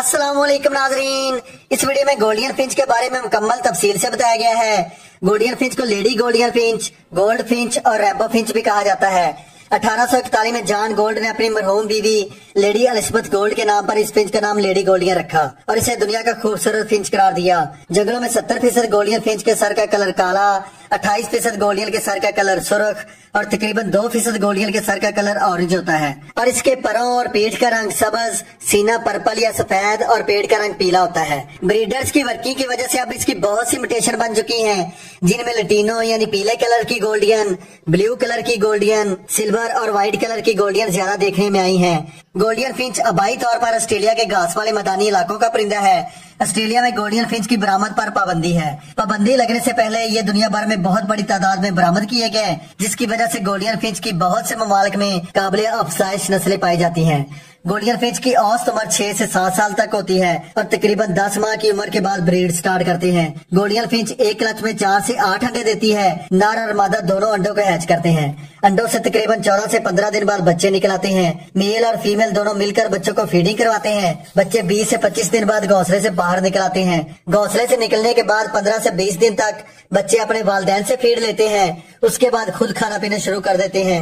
वालेकुम नाजरीन। इस वीडियो में गोल्डियन फिंच के बारे में मुकम्मल तफसील से बताया गया है। गोल्डियन फिंच को lady Gouldian finch gold finch और रेबो फिंच भी कहा जाता है। अठारह सौ इकतालीस में जॉन गोल्ड ने अपनी मरहूम बीवी लेडी एलिजबेथ गोल्ड के नाम पर इस फिंच का नाम लेडी गोल्डिया रखा और इसे दुनिया का खूबसूरत फिंच करार दिया। जंगलों में सत्तर फ़ीसद गोल्डियन फिंच के सर का कलर काला, अट्ठाईस फ़ीसद गोल्डियन के सर का कलर सुरख और तकरीबन दो फ़ीसद गोल्डियन के सर का कलर ऑरेंज होता है। और इसके परों और पेट का रंग सबज, सीना पर्पल या सफ़ेद और पेट का रंग पीला होता है। ब्रीडर्स की वर्किंग की वजह से अब इसकी बहुत सी म्यूटेशन बन चुकी है, जिनमें लटीनो यानी पीले कलर की गोल्डियन, ब्लू कलर की गोल्डियन, सिल्वर और व्हाइट कलर की गोल्डियन ज़्यादा देखने में आई हैं। गोल्डियन फिंच अबाई तौर पर ऑस्ट्रेलिया के घास वाले मैदानी इलाकों का परिंदा है। ऑस्ट्रेलिया में गोल्डियन फिंच की बरामद पर पाबंदी है। पाबंदी लगने से पहले ये दुनिया भर में बहुत बड़ी तादाद में बरामद किए गए, जिसकी वजह से गोल्डियन फिंच की बहुत से ममालिक में काबिल अफसाइश नस्लें पाई जाती हैं। गोल्डियन फिंच की औसत उम्र छह से सात साल तक होती है और तकरीबन दस माह की उम्र के बाद ब्रीड स्टार्ट करते हैं। गोल्डियन फिंच एक लच में चार से आठ अंडे देती है। नर और मादा दोनों अंडों को हैच करते हैं। अंडों से तकरीबन चौदह से पंद्रह दिन बाद बच्चे निकल आते हैं। मेल और फीमेल दोनों मिलकर बच्चों को फीडिंग करवाते हैं। बच्चे बीस से पच्चीस दिन बाद घोंसले से बाहर निकल आते हैं। घोंसले से निकलने के बाद पंद्रह से बीस दिन तक बच्चे अपने वालदेन से फ़ीड लेते हैं। उसके बाद खुद खाना पीना शुरू कर देते हैं।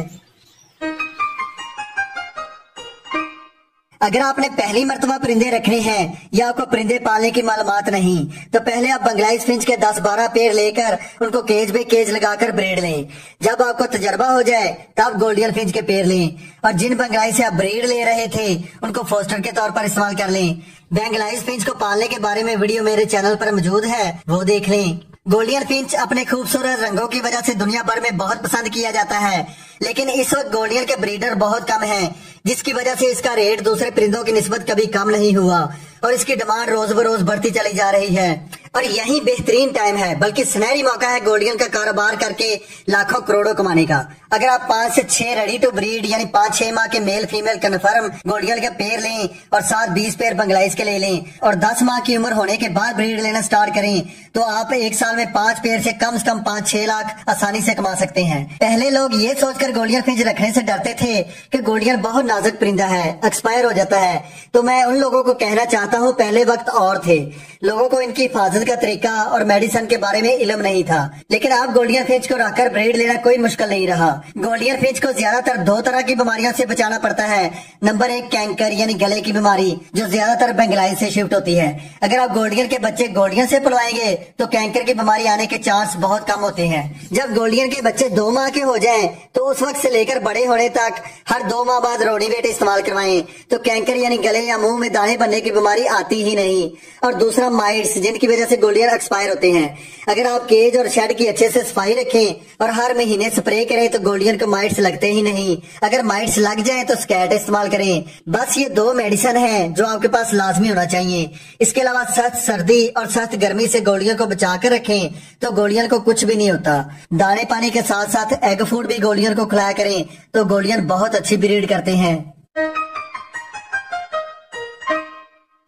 अगर आपने पहली मरतबा परिंदे रखने हैं या आपको परिंदे पालने की मालूम नहीं तो पहले आप बंगलाइज फिंच के 10-12 पेड़ लेकर उनको केज पे केज लगाकर ब्रेड लें। जब आपको तजर्बा हो जाए, तब गोल्डियन फिंच के पेड़ लें। और जिन बंगलाई से आप ब्रेड ले रहे थे, उनको फोस्टर के तौर पर इस्तेमाल कर लें। बेंगलाइज फिंच को पालने के बारे में वीडियो मेरे चैनल पर मौजूद है वो देख लें। गोल्डियन फिंच अपने खूबसूरत रंगों की वजह से दुनिया भर में बहुत पसंद किया जाता है लेकिन इस वक्त गोल्डियन के ब्रीडर बहुत कम हैं, जिसकी वजह से इसका रेट दूसरे परिंदों की निस्बत कभी कम नहीं हुआ और इसकी डिमांड रोज बरोज बढ़ती चली जा रही है। और यही बेहतरीन टाइम है बल्कि सुनहरी मौका है गोल्डियन का कारोबार करके लाखों करोड़ों कमाने का। अगर आप पाँच से छह रेडी टू ब्रीड, यानी पाँच छह माह के मेल फीमेल कन्फर्म गोल्डियन के पेड़ लें और साथ बीस पेड़ बंगलाइज के ले लें और दस माह की उम्र होने के बाद ब्रीड लेना स्टार्ट करें तो आप एक साल में पाँच पेड़ से कम से कम पाँच छह लाख आसानी से कमा सकते हैं। पहले लोग ये सोचकर गोल्डियन फिंच रखने से डरते थे कि गोल्डियन बहुत नाजुक परिंदा है, एक्सपायर हो जाता है। तो मैं उन लोगों को कहना चाहता हूँ, पहले वक्त और थे। लोगों को इनकी हिफाजत का तरीका और मेडिसिन के बारे में इलम नहीं था। लेकिन आप गोल्डियन फिंच को रखकर ब्रीड लेना कोई मुश्किल नहीं रहा। गोल्डियन फिंच को ज़्यादातर दो तरह की बीमारियों से बचाना पड़ता है। नंबर एक, कैंकर, यानी गले की बीमारी, जो ज़्यादातर बेंगलाई से शिफ्ट होती है। अगर आप गोल्डियन के बच्चे गोल्डियन से पलवाएँगे तो कैंकर की बीमारी आने के चांस बहुत कम होते हैं। जब गोल्डियन के बच्चे दो माह के हो जाए तो उस वक्त से लेकर बड़े होने तक हर दो माह बाद रोडी वेट इस्तेमाल करवाएँ। तो कैंकर, यानी गले या मुँह में दाने बनने की बीमारी आती ही नहीं। और दूसरा, माइट्स, जिनकी वजह से गोल्डियन एक्सपायर होते हैं। अगर आप केज और शेड की अच्छे से सफ़ाई रखें और हर महीने स्प्रे करें तो गोल्डियन को माइट्स लगते ही नहीं। अगर माइट्स लग जाए तो स्कैट इस्तेमाल करें। बस ये दो मेडिसिन है जो आपके पास लाजमी होना चाहिए। इसके अलावा सख्त सर्दी और सख्त गर्मी से गोलियों को बचा कर रखें तो गोलियन को कुछ भी नहीं होता। दाने पानी के साथ साथ एग फ़ूड भी गोलियन को खिलाया करें तो गोलियन बहुत अच्छी ब्रीड करते हैं।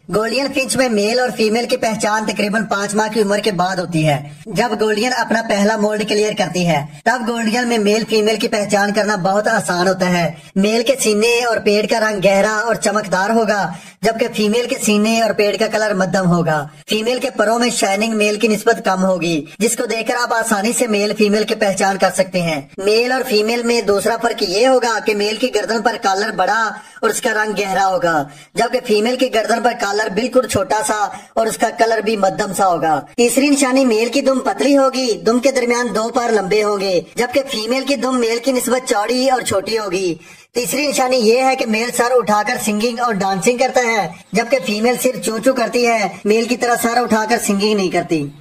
गोल्डियन फिंच में मेल और फीमेल की पहचान तकरीबन पाँच माह की उम्र के बाद होती है। जब गोल्डियन अपना पहला मोल्ड क्लियर करती है, तब गोल्डियन में मेल फीमेल की पहचान करना बहुत आसान होता है। मेल के सीने और पेड़ का रंग गहरा और चमकदार होगा, जबकि फीमेल के सीने और पेड़ का कलर मध्यम होगा। फीमेल के परों में शाइनिंग मेल की निस्बत कम होगी, जिसको देखकर आप आसानी से मेल फीमेल की पहचान कर सकते हैं। मेल और फीमेल में दूसरा फ़र्क ये होगा कि मेल की गर्दन पर कलर बड़ा और उसका रंग गहरा होगा, जबकि फीमेल की गर्दन पर कलर बिल्कुल छोटा सा और उसका कलर भी मध्यम सा होगा। तीसरी निशानी मेल की दुम पतली होगी। दुम के दरमियान दो पार लंबे होंगे, जबकि फीमेल की दुम मेल की निस्बत चौड़ी और छोटी होगी। तीसरी निशानी ये है कि मेल सर उठाकर सिंगिंग और डांसिंग करता है, जबकि फीमेल सिर्फ़ चू चू करती है, मेल की तरह सर उठाकर सिंगिंग नहीं करती।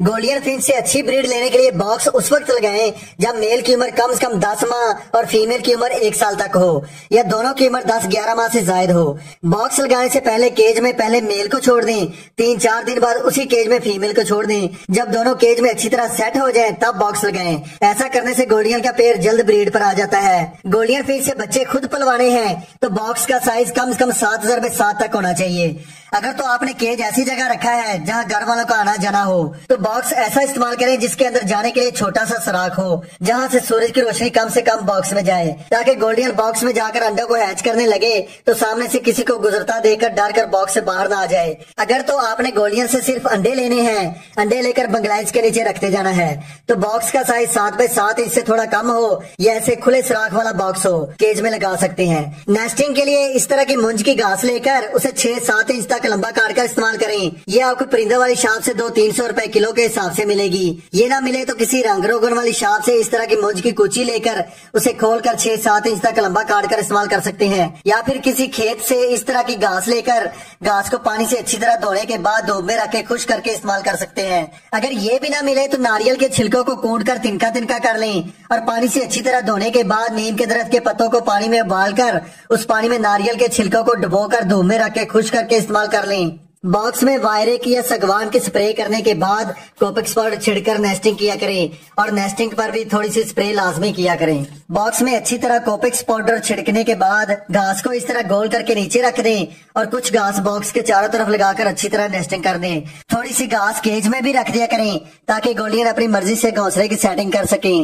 गोल्डियन फिंच से अच्छी ब्रीड लेने के लिए बॉक्स उस वक्त लगाएँ जब मेल की उम्र कम से कम दस माह और फीमेल की उम्र एक साल तक हो। या दोनों की उम्र दस ग्यारह माह से जायद हो। बॉक्स लगाने से पहले केज में पहले मेल को छोड़ दें। तीन चार दिन बाद उसी केज में फीमेल को छोड़ दें। जब दोनों केज में अच्छी तरह सेट हो जाए, तब बॉक्स लगाए। ऐसा करने से गोल्डियन का पेड़ जल्द ब्रीड पर आ जाता है। गोल्डियन फिंच से बच्चे खुद पलवाने हैं तो बॉक्स का साइज़ कम से कम सात हज़ार सात तक होना चाहिए। अगर तो आपने केज ऐसी जगह रखा है जहाँ घर वालों का आना जाना हो तो बॉक्स ऐसा इस्तेमाल करें जिसके अंदर जाने के लिए छोटा सा सुराख हो, जहाँ से सूरज की रोशनी कम से कम बॉक्स में जाए। ताकि गोल्डियन बॉक्स में जाकर अंडों को हैच करने लगे तो सामने से किसी को गुजरता देखकर डर कर बॉक्स से बाहर ना आ जाए। अगर तो आपने गोल्डियन से सिर्फ़ अंडे लेने हैं, अंडे लेकर बंगलाइज के नीचे रखते जाना है। तो बॉक्स का साइज़ सात बाई सात इंच से थोड़ा कम हो, या ऐसे खुले सुराख वाला बॉक्स हो केज में लगा सकते हैं। नेस्टिंग के लिए इस तरह की मुंज की घास लेकर उसे छह सात इंच तक लंबा काट कर इस्तेमाल करें। यह आपको परिंदा वाली शाम से दो तीन सौ रूपए किलो हिसाब से मिलेगी। ये ना मिले तो किसी रंग रोगन वाली शाप से इस तरह की मुंज की कुची लेकर उसे खोल कर छह सात इंच तक लंबा काट कर इस्तेमाल कर सकते हैं। या फिर किसी खेत से इस तरह की घास लेकर घास को पानी से अच्छी तरह धोने के बाद धूप में रख के खुश करके इस्तेमाल कर सकते हैं। अगर ये भी ना मिले तो नारियल के छिलकों को कूट कर तिनका तिनका कर लें और पानी से अच्छी तरह धोने के बाद नीम के दरख्त के पत्तों को पानी में उबाल कर उस पानी में नारियल के छिलकों को डुबो कर धूप में रख के खुश करके इस्तेमाल कर लें। बॉक्स में वायरे की या सगवान की स्प्रे करने के बाद कोपिक्स पाउडर छिड़कर नेस्टिंग किया करें और नेस्टिंग पर भी थोड़ी सी स्प्रे लाजमी किया करें। बॉक्स में अच्छी तरह कोपिक्स पाउडर छिड़कने के बाद घास को इस तरह गोल करके नीचे रख दें और कुछ घास बॉक्स के चारों तरफ़ लगाकर अच्छी तरह नेस्टिंग कर दें। थोड़ी सी घास केज में भी रख दिया करें ताकि गोलियन अपनी मर्ज़ी से घोंसले की सेटिंग कर सके।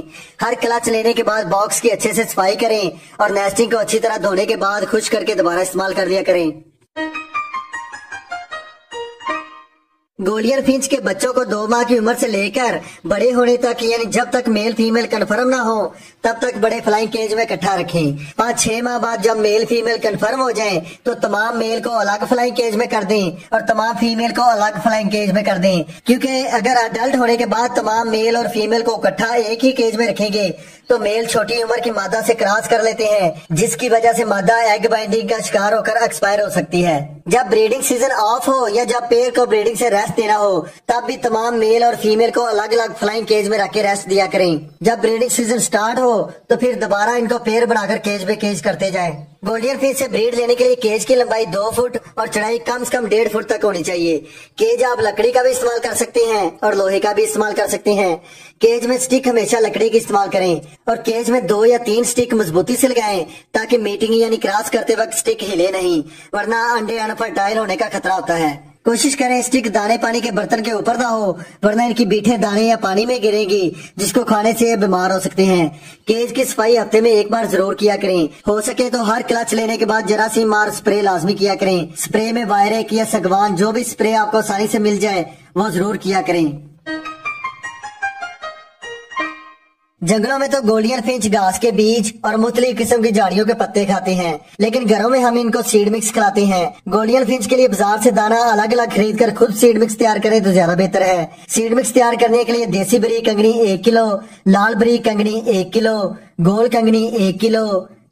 हर क्लच लेने के बाद बॉक्स की अच्छे से सफ़ाई करें और नेस्टिंग को अच्छी तरह धोने के बाद खुश करके दोबारा इस्तेमाल कर दिया करें। गोलियर फिंच के बच्चों को दो माह की उम्र से लेकर बड़े होने तक, यानी जब तक मेल फीमेल कन्फर्म ना हो, तब तक बड़े फ्लाइंग केज में इकट्ठा रखें। पाँच, छह माह बाद जब मेल फीमेल कन्फर्म हो जाए तो तमाम मेल को अलग फ्लाइंग केज में कर दें और तमाम फीमेल को अलग फ्लाइंग केज में कर दें। क्योंकि अगर अडल्ट होने के बाद तमाम मेल और फीमेल को इकट्ठा एक ही केज में रखेंगे तो मेल छोटी उम्र की मादा से क्रॉस कर लेते हैं, जिसकी वजह से मादा एग बाइंडिंग का शिकार होकर एक्सपायर हो सकती है। जब ब्रीडिंग सीज़न ऑफ़ हो या जब पेड़ को ब्रीडिंग से रेस्ट देना हो, तब भी तमाम मेल और फीमेल को अलग अलग फ्लाइंग केज में रख के रेस्ट दिया करें। जब ब्रीडिंग सीज़न स्टार्ट हो तो फिर दोबारा इनको पेड़ बनाकर केज में केज करते जाए। गोल्डियन फ़िश से ब्रीड लेने के लिए केज की लंबाई दो फुट और चढ़ाई कम से कम डेढ़ फुट तक होनी चाहिए। केज आप लकड़ी का भी इस्तेमाल कर सकते हैं और लोहे का भी इस्तेमाल कर सकते हैं। केज में स्टिक हमेशा लकड़ी की इस्तेमाल करें और केज में दो या तीन स्टिक मजबूती से लगाएँ ताकि मीटिंग यानी क्रॉस करते वक्त स्टिक हिले नहीं, वरना अंडे अनफर्टाइल होने का खतरा होता है। कोशिश करें स्टिक दाने पानी के बर्तन के ऊपर ना हो, वरना इनकी बीठे दाने या पानी में गिरेगी, जिसको खाने से बीमार हो सकते हैं। केज की सफ़ाई हफ़्ते में एक बार ज़रूर किया करें। हो सके तो हर क्लच लेने के बाद जरासीम मार स्प्रे लाजमी किया करें। स्प्रे में वायरे या सगवान जो भी स्प्रे आपको आसानी से मिल जाए, वो ज़रूर किया करें। जंगलों में तो गोल्डियन फिंच घास के बीज और मुख्तलिफ़ किस्म की झाड़ियों के पत्ते खाते हैं। लेकिन घरों में हम इनको सीड मिक्स खिलाते हैं। गोल्डियन फिंच के लिए बाज़ार से दाना अलग अलग खरीद कर खुद सीड मिक्स तैयार करें तो ज़्यादा बेहतर है। सीड मिक्स तैयार करने के लिए देसी बरी कंगनी एक किलो, लाल बरी कंगनी एक किलो, गोल कंगनी एक किलो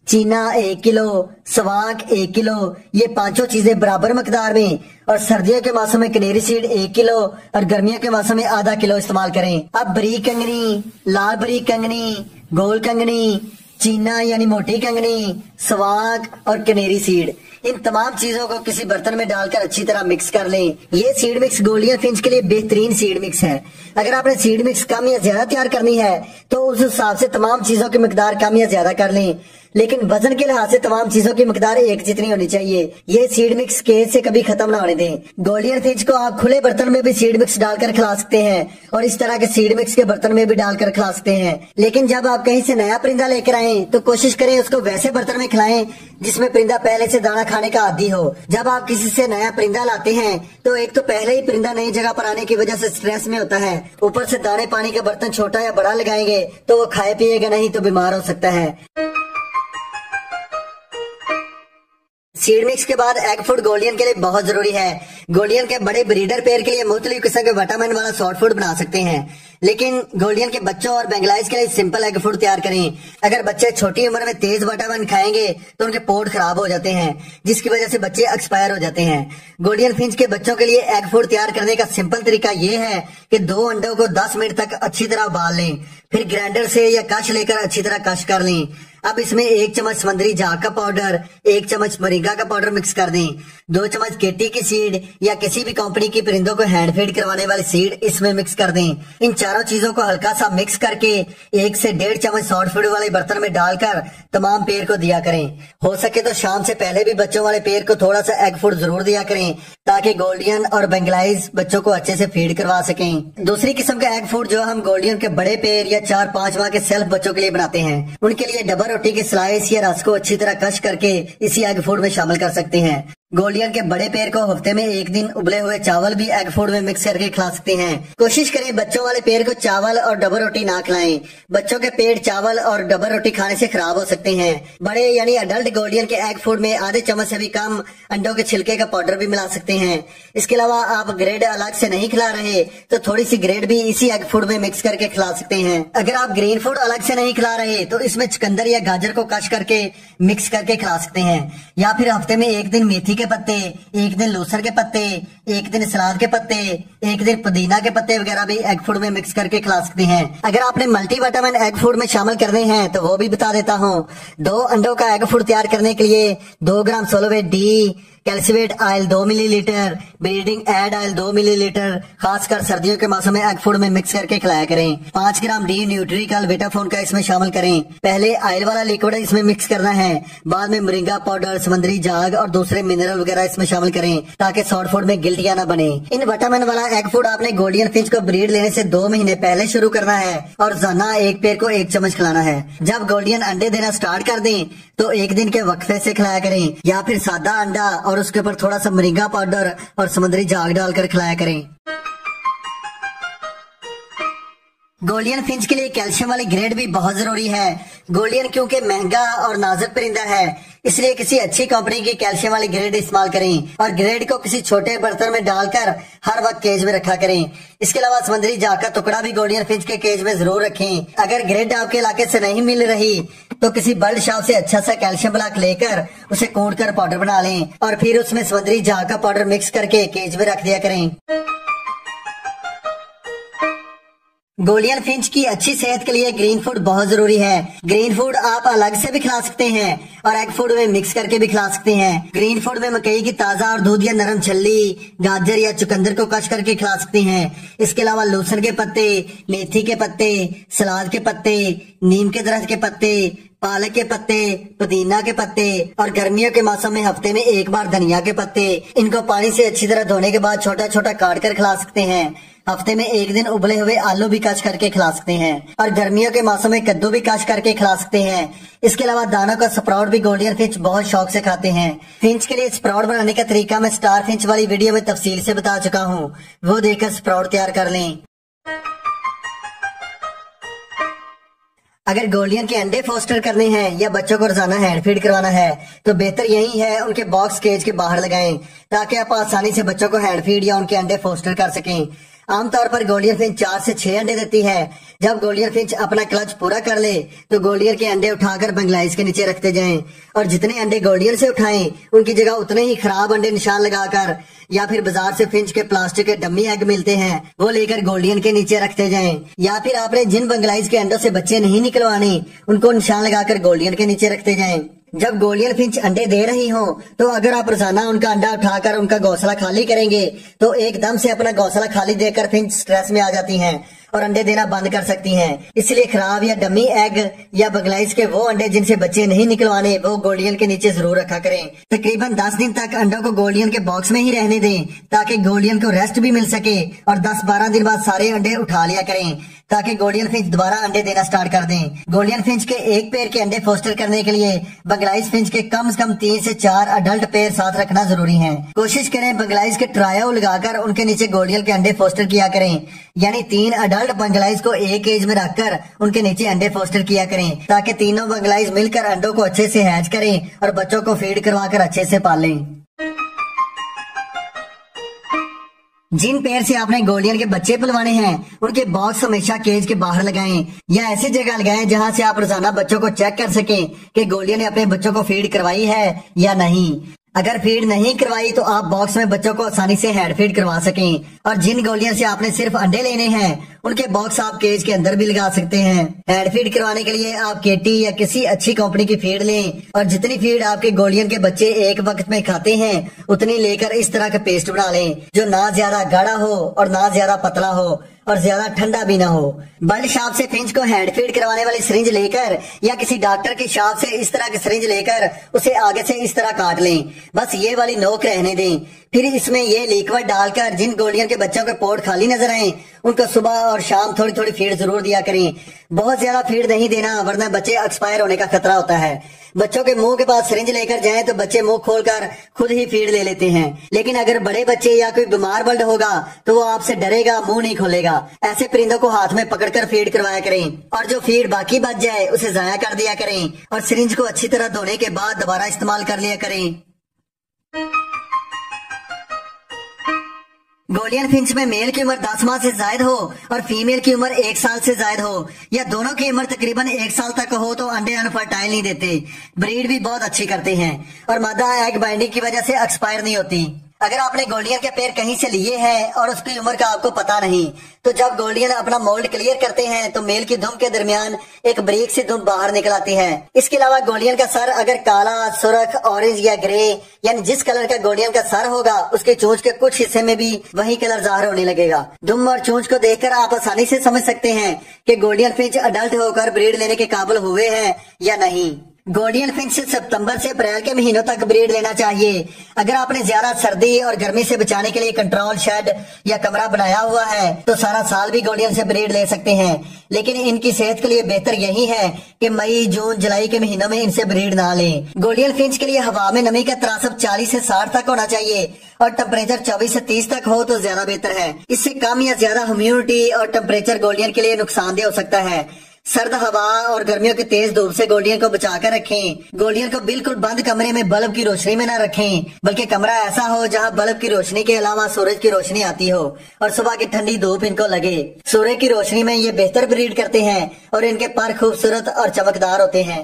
चीना एक किलो, सवाक एक किलो, ये पाँचों चीज़ें बराबर मकदार में। और सर्दियों के मौसम में कनेरी सीड एक किलो और गर्मियों के मौसम में आधा किलो इस्तेमाल करें। अब बरी कंगनी, लाल बरी कंगनी, गोल कंगनी, चीना यानी मोटी कंगनी, सवाक और कनेरी सीड। इन तमाम चीज़ों को किसी बर्तन में डालकर अच्छी तरह मिक्स कर लें। ये सीड मिक्स गोलियाँ फिंच के लिए बेहतरीन सीड मिक्स है। अगर आपने सीड मिक्स कम या ज़्यादा तैयार करनी है तो उस हिसाब से तमाम चीज़ों की मकदार कम या ज़्यादा कर लें। लेकिन वज़न के लिहाज से तमाम चीज़ों की मकदार एक जितनी होनी चाहिए। ये सीड मिक्स केज से कभी खत्म ना होने दें। गोल्डियन फिंच को आप खुले बर्तन में भी सीड मिक्स डालकर खिला सकते हैं और इस तरह के सीड मिक्स के बर्तन में भी डालकर खिला सकते हैं। लेकिन जब आप कहीं से नया परिंदा लेकर आए तो कोशिश करें उसको वैसे बर्तन में खिलाएँ, जिसमें परिंदा पहले से दाना खाने का आदि हो। जब आप किसी से नया परिंदा लाते हैं तो एक तो पहले ही परिंदा नई जगह पर आने की वजह से स्ट्रेस में होता है। ऊपर से दाने पानी का बर्तन छोटा या बड़ा लगाएँगे तो वो खाए पिएगा नहीं तो बीमार हो सकता है। सीड मिक्स के बाद एग फ़ूड गोल्डियन के लिए बहुत ज़रूरी है। गोल्डियन के बड़े ब्रीडर पेयर के लिए मुख्तलिफ़ किस्म के विटामिन वाला सॉफ्ट फ़ूड बना सकते हैं। लेकिन गोल्डियन के बच्चों और बेंगलाइज के लिए सिंपल एग फ़ूड तैयार करें। अगर बच्चे छोटी उम्र में तेज विटामिन खाएँगे तो उनके पोट खराब हो जाते हैं, जिसकी वजह से बच्चे एक्सपायर हो जाते हैं। गोल्डियन फिंच के बच्चों के लिए एग फ़ूड तैयार करने का सिंपल तरीका ये है कि दो अंडों को दस मिनट तक अच्छी तरह उबाल लें। फिर ग्राइंडर से या कश लेकर अच्छी तरह कश कर लें। अब इसमें एक चम्मच समुद्री झाग का पाउडर, एक चम्मच मरिंगा का पाउडर मिक्स कर दें। दो चम्मच केटी की सीड या किसी भी कंपनी की परिंदों को हैंड फ़ीड करवाने वाली सीड इसमें मिक्स कर दें। इन चारों चीज़ों को हल्का सा मिक्स करके एक से डेढ़ चम्मच सॉफ्ट फ़ूड वाले बर्तन में डालकर तमाम पेड़ को दिया करें। हो सके तो शाम से पहले भी बच्चों वाले पेड़ को थोड़ा सा एग फ़ूड ज़रूर दिया करें, ताकि गोल्डियन और बेंगलाइज बच्चों को अच्छे से फ़ीड करवा सकें। दूसरी किस्म का एग फ़ूड जो हम गोल्डियन के बड़े पेड़ या चार पाँच माह के सेल्फ बच्चों के लिए बनाते हैं, उनके लिए डबल रोटी की स्लाइस या रस को अच्छी तरह कश करके इसी एग फ़ूड में शामिल कर सकते हैं। गोलियन के बड़े पेड़ को हफ़्ते में एक दिन उबले हुए चावल भी एग फ़ूड में मिक्स करके खिला सकते हैं। कोशिश करें बच्चों वाले पेड़ को चावल और डबल रोटी ना खिलाएँ। बच्चों के पेड़ चावल और डबल रोटी खाने से खराब हो सकते हैं। बड़े यानी अडल्ट गोलियन के एग फ़ूड में आधे चम्मच से भी कम अंडों के छिलके का पाउडर भी मिला सकते हैं। इसके अलावा आप ग्रेड अलग से नहीं खिला रहे तो थोड़ी सी ग्रेड भी इसी एग फ़ूड में मिक्स करके खिला सकते हैं। अगर आप ग्रीन फ़ूड अलग से नहीं खिला रहे तो इसमें चुकंदर या गाजर को कश करके मिक्स करके खिला सकते हैं। या फिर हफ़्ते में एक दिन मेथी के पत्ते, एक दिन लूसर के पत्ते, एक दिन सलाद के पत्ते, एक दिन पुदीना के पत्ते वगैरह भी एग फ़ूड में मिक्स करके खिला सकते हैं। अगर आपने मल्टी वाइटामिन एग फ़ूड में शामिल करने हैं तो वो भी बता देता हूँ। दो अंडों का एग फ़ूड तैयार करने के लिए दो ग्राम सोलोवे डी कैल्सिवेट ऑयल दो मिलीलीटर, ब्रीडिंग एड ऑयल दो मिलीलीटर, खासकर सर्दियों के मौसम में एग फ़ूड में मिक्स करके खिलाया करें। पाँच ग्राम डी न्यूट्रिकल विटाफोन का इसमें शामिल करें। पहले ऑयल वाला लिक्विड इसमें मिक्स करना है। बाद में मुरिंगा पाउडर समुद्री जाग और दूसरे मिनरल वगैरह इसमें शामिल करें, ताकि सॉफ्ट फ़ूड में गिल्टिया न बने। इन विटामिन वाला एग फ़ूड आपने गोल्डियन फिंच को ब्रीड लेने से दो महीने पहले शुरू करना है और जाना एक पेड़ को एक चम्मच खिलाना है। जब गोल्डियन अंडे देना स्टार्ट कर दें तो एक दिन के वक्फे से खिलाया करें या फिर सादा अंडा और उसके ऊपर थोड़ा सा मरिंगा पाउडर और समुद्री जाग डालकर खिलाया करें। गोल्डियन फिंच के लिए कैल्शियम वाली ग्रेड भी बहुत ज़रूरी है। गोल्डियन क्योंकि महँगा और नाजुक परिंदा है, इसलिए किसी अच्छी कंपनी की कैल्शियम वाली ग्रेड इस्तेमाल करें और ग्रेड को किसी छोटे बर्तन में डालकर हर वक्त केज में रखा करें। इसके अलावा समुद्री जाग का टुकड़ा भी गोल्डियन फिंच के केज में ज़रूर रखें। अगर ग्रेड आपके इलाके से नहीं मिल रही तो किसी बल्ड शॉप से अच्छा सा कैल्शियम ब्लॉक लेकर उसे कूट कर पाउडर बना लें और फिर उसमें समुद्री जाग का पाउडर मिक्स करके केज में रख दिया करें। गोल्डियन फिंच की अच्छी सेहत के लिए ग्रीन फ़ूड बहुत ज़रूरी है। ग्रीन फ़ूड आप अलग से भी खिला सकते हैं और एग फ़ूड में मिक्स करके भी खिला सकते हैं। ग्रीन फ़ूड में मकई की ताज़ा और दूध या नरम छल्ली, गाजर या चुकंदर को कश करके खिला सकते हैं। इसके अलावा लूसन के पत्ते, मेथी के पत्ते, सलाद के पत्ते, नीम के दरख्त के पत्ते पालक के पत्ते, पुदीना के पत्ते और गर्मियों के मौसम में हफ़्ते में एक बार धनिया के पत्ते। इनको पानी से अच्छी तरह धोने के बाद छोटा छोटा काट कर खिला सकते हैं। हफ़्ते में एक दिन उबले हुए आलू भी कश करके खिला सकते हैं और गर्मियों के मौसम में कद्दू भी कश करके खिला सकते हैं। इसके अलावा दानों का स्प्राउट भी गोल्डियन फिंच बहुत शौक से खाते हैं। फिंच के लिए स्प्राउट बनाने का तरीका मैं स्टार फिंच वाली वीडियो में तफसील से बता चुका हूँ। वो देखकर स्प्राउट तैयार कर लें। अगर गोल्डियन के अंडे फोस्टर करने हैं या बच्चों को रोज़ाना हैंड फ़ीड करवाना है तो बेहतर यही है उनके बॉक्स केज के बाहर लगाएँ, ताकि आप आसानी से बच्चों को हैंड फ़ीड या उनके अंडे फोस्टर कर सकें। आमतौर पर गोल्डियर फिंच चार से छह अंडे देती है। जब गोल्डियर फिंच अपना क्लच पूरा कर ले तो गोल्डियर के अंडे उठाकर बंगलाइज के नीचे रखते जाएँ। और जितने अंडे गोल्डियर से उठाएँ, उनकी जगह उतने ही खराब अंडे निशान लगाकर या फिर बाज़ार से फिंच के प्लास्टिक के डम्मी एग मिलते हैं, वो लेकर गोल्डियन के नीचे रखते जाएँ। या फिर आपने जिन बंगलाइज के अंडों से बच्चे नहीं निकलवाने, उनको निशान लगाकर गोल्डियन के नीचे रखते जाएँ। जब गोल्डियन फिंच अंडे दे रही हो तो अगर आप रोज़ाना उनका अंडा उठाकर उनका घोंसला खाली करेंगे तो एकदम से अपना घोंसला खाली देकर फिंच स्ट्रेस में आ जाती हैं और अंडे देना बंद कर सकती हैं। इसलिए खराब या डमी एग या बगलाइज के वो अंडे जिनसे बच्चे नहीं निकलवाने, वो गोल्डियन के नीचे ज़रूर रखा करें। तकरीबन दस दिन तक अंडों को गोल्डियन के बॉक्स में ही रहने दें, ताकि गोल्डियन को रेस्ट भी मिल सके और दस बारह दिन बाद सारे अंडे उठा लिया करें। ताकि गोल्डियन फिंच दोबारा अंडे देना स्टार्ट कर दें। गोल्डियन फिंच के एक पेड़ के अंडे फोस्टर करने के लिए बंगलाइज फिंच के कम से कम तीन से चार अडल्ट पेड़ साथ रखना ज़रूरी है। कोशिश करें बंगलाइज के ट्रायो लगाकर उनके नीचे गोल्डियन के अंडे फोस्टर किया करें। यानी तीन अडल्ट बंगलाइज को एक एज में रखकर उनके नीचे अंडे फोस्टर किया करें, ताकि तीनों बंगलाइज मिलकर अंडों को अच्छे से हैच करें और बच्चों को फ़ीड करवा अच्छे से पालें। जिन पेड़ से आपने गोल्डियन के बच्चे पलवाने हैं, उनके बॉक्स हमेशा केज के बाहर लगाएँ, या ऐसी जगह लगाएँ जहाँ से आप रोज़ाना बच्चों को चेक कर सकें कि गोल्डियन ने अपने बच्चों को फ़ीड करवाई है या नहीं। अगर फ़ीड नहीं करवाई तो आप बॉक्स में बच्चों को आसानी से हेड फ़ीड करवा सकें। और जिन गोलियों से आपने सिर्फ़ अंडे लेने हैं, उनके बॉक्स आप केज के अंदर भी लगा सकते हैं। हेड फ़ीड करवाने के लिए आप केटी या किसी अच्छी कंपनी की फ़ीड लें। और जितनी फ़ीड आपके गोलियन के बच्चे एक वक्त में खाते हैं, उतनी लेकर इस तरह का पेस्ट बना लें, जो ना ज़्यादा गाढ़ा हो और ना ज़्यादा पतला हो। और ज़्यादा ठंडा भी ना हो। बल्ड शॉप से फिंच को हैंड फ़ीड करवाने वाली सरिंज लेकर या किसी डॉक्टर की शॉप से इस तरह की सरिंज लेकर उसे आगे से इस तरह काट लें। बस ये वाली नोक रहने दें। फिर इसमें ये लिक्विड डालकर जिन गोलियों के बच्चों के पोर्ट खाली नज़र आए उनको सुबह और शाम थोड़ी थोड़ी फ़ीड ज़रूर दिया करें। बहुत ज़्यादा फ़ीड नहीं देना, वरना बच्चे एक्सपायर होने का खतरा होता है। बच्चों के मुँह के पास सिरिंज लेकर जाए तो बच्चे मुँह खोलकर खुद ही फ़ीड ले लेते हैं। लेकिन अगर बड़े बच्चे या कोई बीमार बल्ड होगा तो वो आपसे डरेगा, मुँह नहीं खोलेगा। ऐसे परिंदों को हाथ में पकड़कर फ़ीड करवाया करें। और जो फ़ीड बाकी बच जाए, उसे जाया कर दिया करें। और सिरिंज को अच्छी तरह धोने के बाद दोबारा इस्तेमाल कर लिया करें। गोल्डियन फिंच में मेल की उम्र 10 माह से जायद हो और फीमेल की उम्र एक साल से जायद हो, या दोनों की उम्र तकरीबन एक साल तक हो तो अंडे अनफर्टाइल नहीं देते। ब्रीड भी बहुत अच्छी करते हैं। और मादा एग बाइंडिंग की वजह से एक्सपायर नहीं होती। अगर आपने गोल्डियन के पेड़ कहीं से लिए हैं और उसकी उम्र का आपको पता नहीं तो जब गोल्डियन अपना मोल्ड क्लियर करते हैं तो मेल की धुम के दरमियान एक ब्रेक से धुम बाहर निकल आती है। इसके अलावा गोल्डियन का सर अगर काला, सुरख ऑरेंज या ग्रे यानी जिस कलर का गोल्डियन का सर होगा, उसके चोंच के कुछ हिस्से में भी वही कलर ज़ाहिर होने लगेगा। धुम और चोंच को देखकर आप आसानी से समझ सकते हैं कि गोल्डियन फिंच अडल्ट होकर ब्रीड लेने के काबिल हुए हैं या नहीं। गोल्डियन फिंच सितंबर से अप्रैल के महीनों तक ब्रीड लेना चाहिए। अगर आपने ज़्यादा सर्दी और गर्मी से बचाने के लिए कंट्रोल शेड या कमरा बनाया हुआ है तो सारा साल भी गोल्डियन से ब्रीड ले सकते हैं। लेकिन इनकी सेहत के लिए बेहतर यही है कि मई, जून, जुलाई के महीनों में इनसे ब्रीड ना लें। गोल्डियन फिंच के लिए हवा में नमी का त्रासब चालीस से साठ तक होना चाहिए और टेम्परेचर चौबीस से तीस तक हो तो ज़्यादा बेहतर है। इससे कम या ज़्यादा ह्यूमिडिटी और टेम्परेचर गोल्डियन के लिए नुकसानदेह हो सकता है। सर्द हवा और गर्मियों के तेज धूप से गोलियों को बचा कर रखे। गोलियों को बिल्कुल बंद कमरे में बल्ब की रोशनी में न रखें, बल्कि कमरा ऐसा हो जहाँ बल्ब की रोशनी के अलावा सूरज की रोशनी आती हो और सुबह की ठंडी धूप इनको लगे। सूर्य की रोशनी में ये बेहतर ब्रीड करते हैं और इनके पर खूबसूरत और चमकदार होते हैं।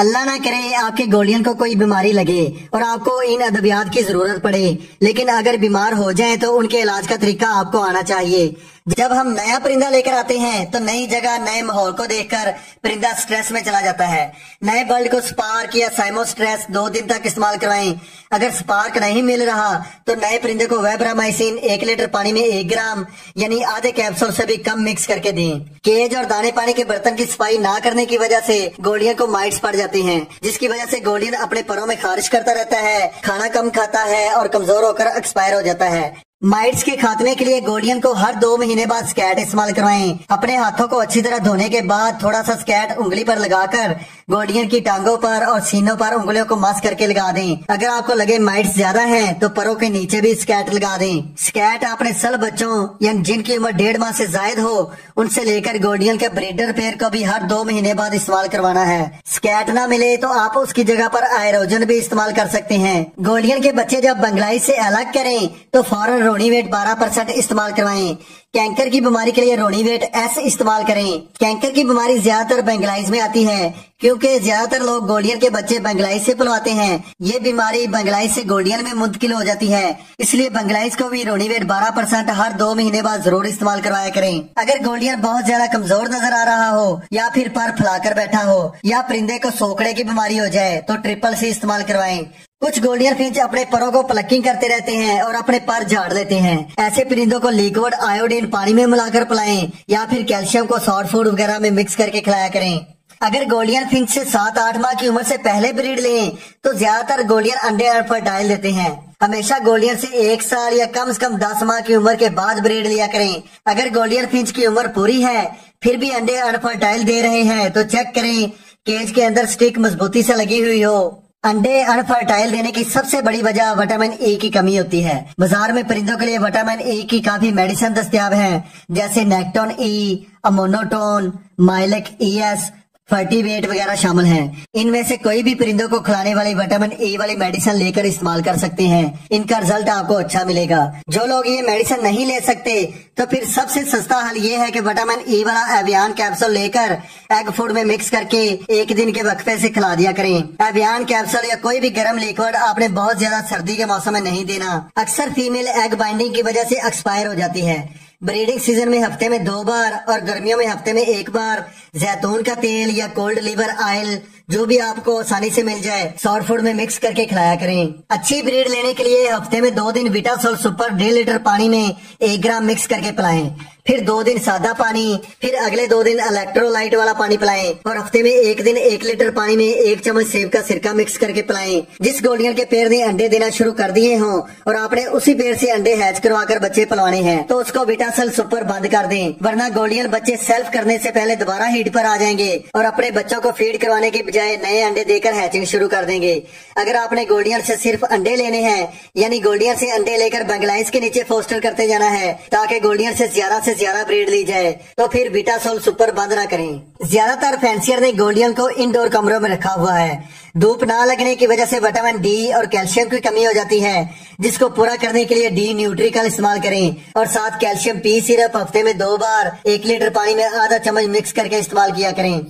अल्लाह ना करे आपके गोलियन को कोई बीमारी लगे और आपको इन अद्वियात की ज़रूरत पड़े। लेकिन अगर बीमार हो जाए तो उनके इलाज का तरीका आपको आना चाहिए। जब हम नया परिंदा लेकर आते हैं तो नई जगह, नए माहौल को देखकर परिंदा स्ट्रेस में चला जाता है। नए बर्ड को स्पार्क या साइमो स्ट्रेस दो दिन तक इस्तेमाल करवाएँ। अगर स्पार्क नहीं मिल रहा तो नए परिंदे को वेब्रामाइसिन एक लीटर पानी में एक ग्राम, यानी आधे कैप्सूल से भी कम मिक्स करके दें। केज और दाने पानी के बर्तन की सफ़ाई ना करने की वजह से गोल्डियन को माइट्स पड़ जाती हैं, जिसकी वजह से गोल्डियन अपने परों में खारिश करता रहता है, खाना कम खाता है और कमज़ोर होकर एक्सपायर हो जाता है। माइट्स के खात्मे के लिए गोल्डियन को हर दो महीने बाद स्कैट इस्तेमाल करवाएँ। अपने हाथों को अच्छी तरह धोने के बाद थोड़ा सा स्कैट उंगली पर लगाकर गोल्डियन की टांगों पर और सीनों पर उंगलियों को मस करके लगा दें। अगर आपको लगे माइट्स ज़्यादा हैं तो परों के नीचे भी स्कैट लगा दें। स्कैट अपने सल बच्चों या जिनकी उम्र डेढ़ माह से जायद हो, उनसे लेकर गोल्डियन के ब्रीडर पेयर को भी हर दो महीने बाद इस्तेमाल करवाना है। स्कैट न मिले तो आप उसकी जगह पर आयरोजन भी इस्तेमाल कर सकते हैं। गोल्डियन के बच्चे जब बंगलाई से अलग करें तो फ़ौरन रोनी वेट 12 परसेंट इस्तेमाल करवाएँ। कैंकर की बीमारी के लिए रोनी वेट एस इस्तेमाल करें। कैंकर की बीमारी ज़्यादातर बेंगलाइज में आती है, क्योंकि ज़्यादातर लोग गोल्डियन के बच्चे बंगलाइज से पलवाते हैं। ये बीमारी बंगलाइज से गोल्डियन में मुंतकिल हो जाती है। इसलिए बंगलाइज को भी रोनी वेट बारह परसेंट हर दो महीने बाद ज़रूर इस्तेमाल करवाया करें। अगर गोल्डियन बहुत ज़्यादा कमज़ोर नज़र आ रहा हो, या फिर पर फैलाकर बैठा हो, या परिंदे को सोकड़े की बीमारी हो जाए तो ट्रिपल सी इस्तेमाल करवाएँ। कुछ गोल्डियन फिंच अपने परों को प्लकिंग करते रहते हैं और अपने पर झाड़ लेते हैं। ऐसे परिंदों को लिक्विड आयोडीन पानी में मिलाकर पिलाएँ या फिर कैल्शियम को सॉफ्ट फ़ूड वगैरह में मिक्स करके खिलाया करें। अगर गोल्डियन फिंच से सात, आठ माह की उम्र से पहले ब्रीड लें तो ज़्यादातर गोल्डियन अंडे अनफर्टाइल देते हैं। हमेशा गोल्डियन से एक साल या कम से कम दस माह की उम्र के बाद ब्रीड लिया करें। अगर गोल्डियन फिंच की उम्र पूरी है, फिर भी अंडे अनफर्टाइल दे रहे हैं तो चेक करें। केज के अंदर स्टिक मजबूती से लगी हुई हो। अंडे अनफर्टाइल देने की सबसे बड़ी वजह विटामिन ए की कमी होती है। बाज़ार में परिंदों के लिए विटामिन ए की काफ़ी मेडिसिन दस्तियाब हैं, जैसे नेक्टोन ई अमोनोटोन, माइलेक ई एस फर्टिवेट वगैरह शामिल हैं। इनमें से कोई भी परिंदों को खिलाने वाली विटामिन ए वाली मेडिसिन लेकर इस्तेमाल कर सकते हैं। इनका रिज़ल्ट आपको अच्छा मिलेगा। जो लोग ये मेडिसिन नहीं ले सकते तो फिर सबसे सस्ता हल ये है कि विटामिन ए वाला एवियान कैप्सूल लेकर एग फ़ूड में मिक्स करके एक दिन के वक्फे से खिला दिया करें। एवियान कैप्सूल या कोई भी गर्म लिक्विड आपने बहुत ज़्यादा सर्दी के मौसम में नहीं देना। अक्सर फीमेल एग बाइंडिंग की वजह से एक्सपायर हो जाती है। ब्रीडिंग सीज़न में हफ़्ते में दो बार और गर्मियों में हफ़्ते में एक बार। जैतून का तेल या कोल्ड लीवर ऑयल जो भी आपको आसानी से मिल जाए सॉर्ट फ़ूड में मिक्स करके खिलाया करें। अच्छी ब्रीड लेने के लिए हफ़्ते में दो दिन विटासोल सुपर डेढ़ लीटर पानी में एक ग्राम मिक्स करके पिलाएँ। फिर दो दिन सादा पानी, फिर अगले दो दिन इलेक्ट्रोलाइट वाला पानी पिलाएँ और हफ़्ते में एक दिन एक लीटर पानी में एक चम्मच सेब का सिरका मिक्स करके पिलाएँ। जिस गोल्डियन के पेड़ ने अंडे देना शुरू कर दिए हों और आपने उसी पेड़ से अंडे हैच करवा कर बच्चे पलवाने हैं तो उसको विटासल सुपर बंद कर दें, वरना गोल्डियन बच्चे सेल्फ करने से पहले दोबारा हीट पर आ जाएँगे और अपने बच्चों को फ़ीड करवाने के बजाय नए अंडे देकर हैचिंग शुरू कर देंगे। अगर आपने गोल्डियन से सिर्फ़ अंडे लेने हैं, यानी गोल्डियन से अंडे लेकर बंगलाइज के नीचे फोस्टर करते जाना है, ताकि गोल्डियन से ज़्यादा से ज़्यादा ब्रीड ली जाए तो फिर बीटासोल सुपर बंद ना करें। ज़्यादातर फैंसियर ने गोल्डियन को इंडोर कमरों में रखा हुआ है। धूप ना लगने की वजह से विटामिन डी और कैल्शियम की कमी हो जाती है, जिसको पूरा करने के लिए डी न्यूट्रिकल इस्तेमाल करें। और साथ कैल्शियम पी सिरप हफ़्ते में दो बार, एक लीटर पानी में आधा चम्मच मिक्स करके इस्तेमाल किया करें।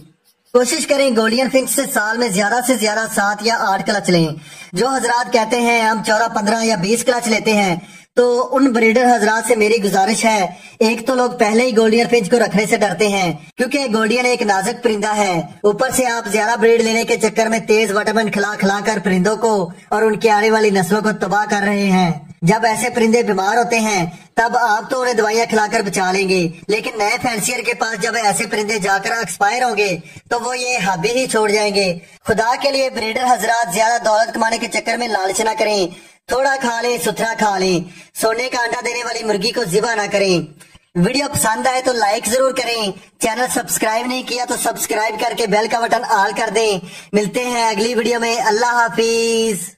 कोशिश करें गोल्डियन फिंच से साल में ज़्यादा से ज़्यादा सात या आठ क्लच लें। जो हजरात कहते हैं, हम चौदह, पंद्रह या बीस क्लच लेते हैं। तो उन ब्रीडर हजरात से मेरी गुजारिश है, एक तो लोग पहले ही गोल्डियन फिंच को रखने से डरते हैं, क्योंकि गोल्डियन एक नाजुक परिंदा है। ऊपर से आप ज़्यादा ब्रीड लेने के चक्कर में तेज वटामिन खिला खिला कर परिंदों को और उनके आने वाली नस्लों को तबाह कर रहे हैं। जब ऐसे परिंदे बीमार होते हैं, तब आप तो उन्हें दवाइयाँ खिलाकर बचा लेंगे। लेकिन नए फैंसियर के पास जब ऐसे परिंदे जाकर एक्सपायर होंगे तो वो ये हाबी ही छोड़ जाएँगे। खुदा के लिए ब्रीडर हजरात ज़्यादा दौलत कमाने के चक्कर में लालच न करें। थोड़ा खा लें, सुथरा खा लें। सोने का अंडा देने वाली मुर्गी को जिबा ना करें। वीडियो पसंद आए तो लाइक ज़रूर करें। चैनल सब्सक्राइब नहीं किया तो सब्सक्राइब करके बेल का बटन ऑल कर दें। मिलते हैं अगली वीडियो में। अल्लाह हाफिज।